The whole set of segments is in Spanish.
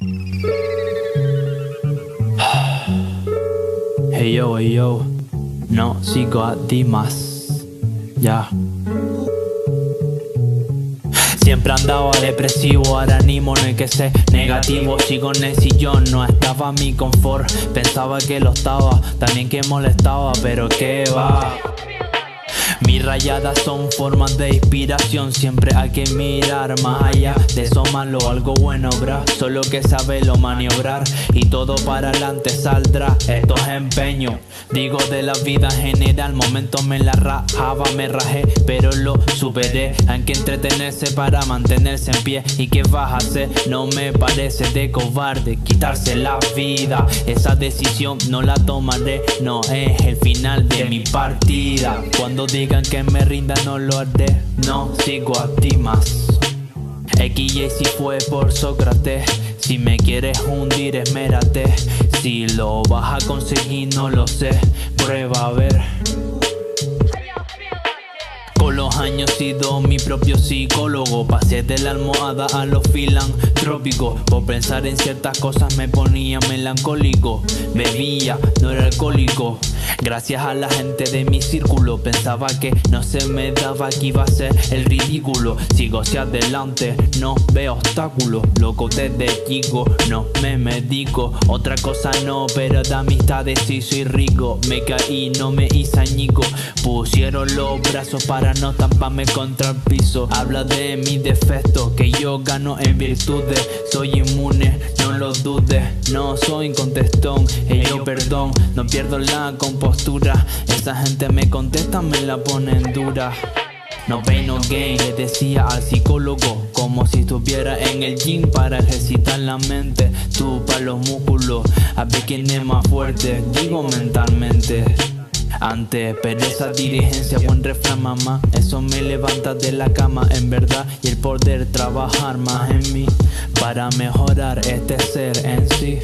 Hey yo, hey yo, no sigo a Dimas. Ya. Siempre andaba depresivo, ahora animo no hay que ser negativo Sigo en el sillón, no estaba mi confort Pensaba que lo estaba, también que molestaba, pero que va mis rayadas son formas de inspiración, siempre hay que mirar más allá de eso malo, algo bueno habrá, solo que lo maniobrar y todo para adelante saldrá, esto es empeño, digo de la vida general, momento me la rajaba, me rajé, pero lo superé, hay que entretenerse para mantenerse en pie. Y que vas a hacer, no me parece de cobarde, quitarse la vida, esa decisión no la tomaré, no es el final de mi partida, cuando digan que me rinda no lo haré, no sigo a ti más. XY si fue por Sócrates, si me quieres hundir esmérate, si lo vas a conseguir no lo sé, prueba a ver. Años sido mi propio psicólogo. Pasé de la almohada a los filantrópicos Por pensar en ciertas cosas me ponía melancólico. Bebía, no era alcohólico. Gracias a la gente de mi círculo Pensaba que no se me daba que iba a ser el ridículo. Sigo hacia adelante, no veo obstáculos. Loco desde chico, no me medico. Otra cosa no, pero de amistades sí soy rico. Me caí, no me hice añico Pusieron los brazos para no tamparme contra el piso. Habla de mi defecto, que yo gano en virtudes. Soy inmune, no lo dudes. No soy contestón, ello perdón. No pierdo la compostura. Esa gente me contesta, me la ponen dura. No pain, no gain, le decía al psicólogo Como si estuviera en el gym para ejercitar la mente. Tú para los músculos, a ver quién es más fuerte. Digo mentalmente ante pereza, dirigencia, buen refrán, mamá. Eso me levanta de la cama, en verdad. Y el poder trabajar más en mí para mejorar este ser en sí.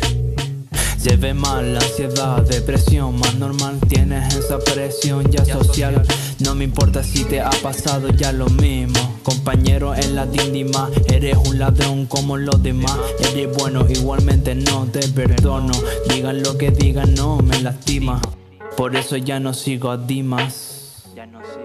Lleve mal ansiedad, depresión, más normal tienes esa presión ya social. No me importa si te ha pasado ya lo mismo. Compañero en la dindima, eres un ladrón como los demás. Eres bueno, igualmente no te perdono. Digan lo que digan, no me lastima. Por eso ya no sigo a Dimas. Ya no sigo.